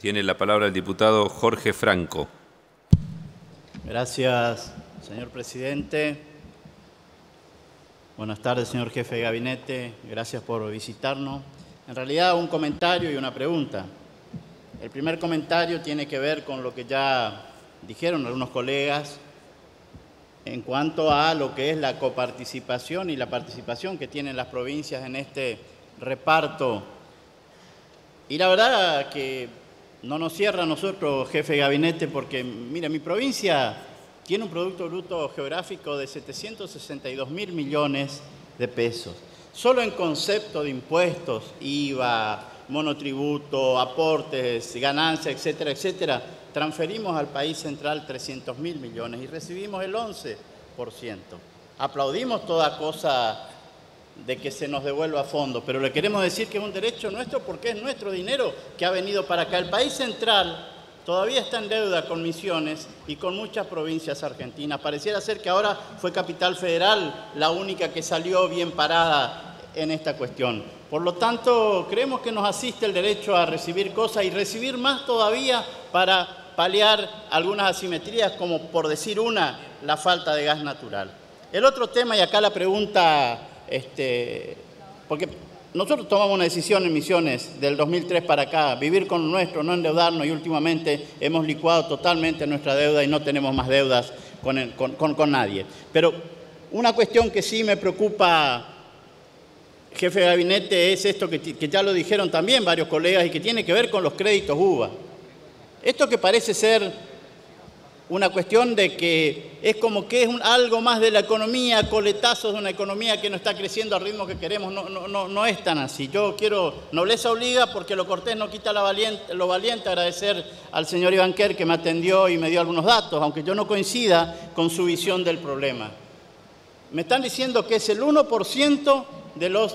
Tiene la palabra el diputado Jorge Franco. Gracias, señor presidente. Buenas tardes, señor jefe de gabinete. Gracias por visitarnos. En realidad, un comentario y una pregunta. El primer comentario tiene que ver con lo que ya dijeron algunos colegas en cuanto a lo que es la coparticipación y la participación que tienen las provincias en este reparto. Y la verdad que no nos cierra a nosotros, jefe de gabinete, porque, mira, mi provincia tiene un Producto Bruto Geográfico de 762 mil millones de pesos. Solo en concepto de impuestos, IVA, monotributo, aportes, ganancias, etcétera, etcétera, transferimos al país central 300 mil millones y recibimos el 11%. Aplaudimos toda cosa de que se nos devuelva a fondo, pero le queremos decir que es un derecho nuestro porque es nuestro dinero que ha venido para acá. El país central todavía está en deuda con Misiones y con muchas provincias argentinas. Pareciera ser que ahora fue Capital Federal la única que salió bien parada en esta cuestión. Por lo tanto, creemos que nos asiste el derecho a recibir cosas y recibir más todavía para paliar algunas asimetrías, como por decir una, la falta de gas natural. El otro tema, y acá la pregunta este, porque nosotros tomamos una decisión en Misiones del 2003 para acá, vivir con nuestro, no endeudarnos y últimamente hemos licuado totalmente nuestra deuda y no tenemos más deudas con, nadie. Pero una cuestión que sí me preocupa, jefe de gabinete, es esto que ya lo dijeron también varios colegas y que tiene que ver con los créditos UBA. Esto que parece ser una cuestión de que es como que es algo más de la economía, coletazos de una economía que no está creciendo al ritmo que queremos, no, no, no, es tan así. Yo quiero, nobleza obliga porque lo cortés no quita la valiente, lo valiente, agradecer al señor Iván que me atendió y me dio algunos datos, aunque yo no coincida con su visión del problema. Me están diciendo que es el 1% de los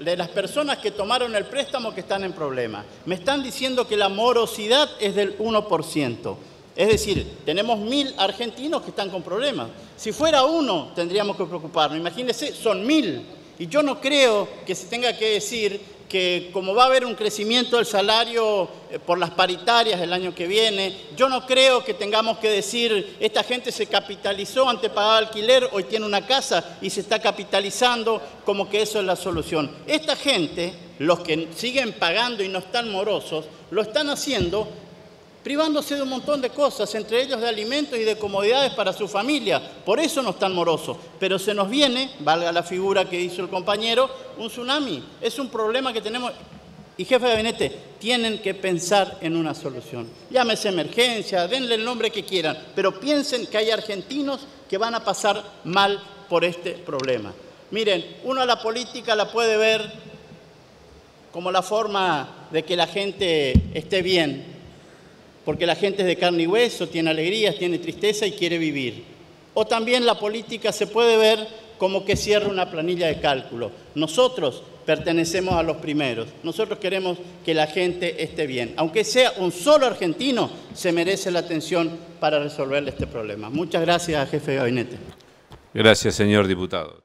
de las personas que tomaron el préstamo que están en problemas. Me están diciendo que la morosidad es del 1%. Es decir, tenemos mil argentinos que están con problemas. Si fuera uno, tendríamos que preocuparnos. Imagínense, son mil. Y yo no creo que se tenga que decir que como va a haber un crecimiento del salario eh, por las paritarias el año que viene, yo no creo que tengamos que decir, esta gente se capitalizó, antes pagaba alquiler, hoy tiene una casa y se está capitalizando, como que eso es la solución. Esta gente, los que siguen pagando y no están morosos, lo están haciendo privándose de un montón de cosas, entre ellos de alimentos y de comodidades para su familia. Por eso no están morosos. Pero se nos viene, valga la figura que hizo el compañero, un tsunami. Es un problema que tenemos. Y jefe de gabinete, tienen que pensar en una solución. Llámese emergencia, denle el nombre que quieran, pero piensen que hay argentinos que van a pasar mal por este problema. Miren, uno a la política la puede ver como la forma de que la gente esté bien, porque la gente es de carne y hueso, tiene alegrías, tiene tristeza y quiere vivir. O también la política se puede ver como que cierra una planilla de cálculo. Nosotros pertenecemos a los primeros. Nosotros queremos que la gente esté bien. Aunque sea un solo argentino, se merece la atención para resolverle este problema. Muchas gracias, jefe de gabinete. Gracias, señor diputado.